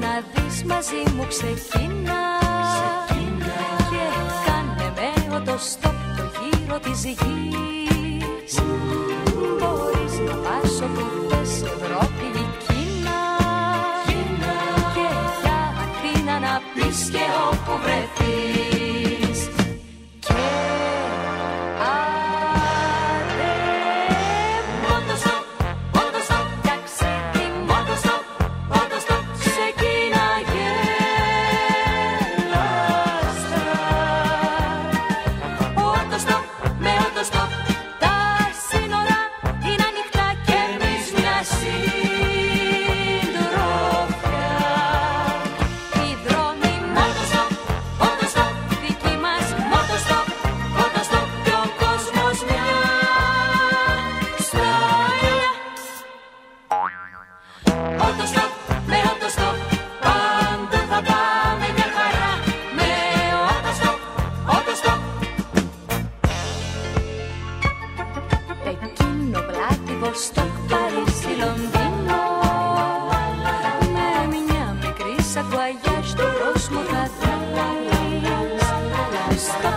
να δεις μαζί μου ξεκίνα, ξεκίνα. Και κάνε με το στόπ το γύρο της γης stop.